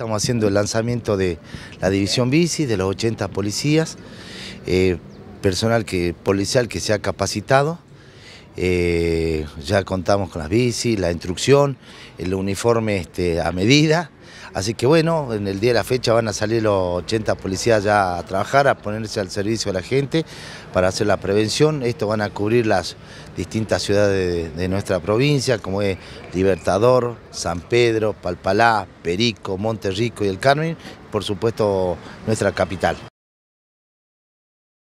Estamos haciendo el lanzamiento de la división bici, de los 80 policías, eh, personal que, policial que se ha capacitado. Eh, ya contamos con las bicis, la instrucción, el uniforme este, a medida. Así que bueno, en el día de la fecha van a salir los 80 policías ya a trabajar, a ponerse al servicio de la gente para hacer la prevención. Esto van a cubrir las distintas ciudades de, de nuestra provincia, como es Libertador, San Pedro, Palpalá, Perico, Monterrico y El Carmen, por supuesto nuestra capital.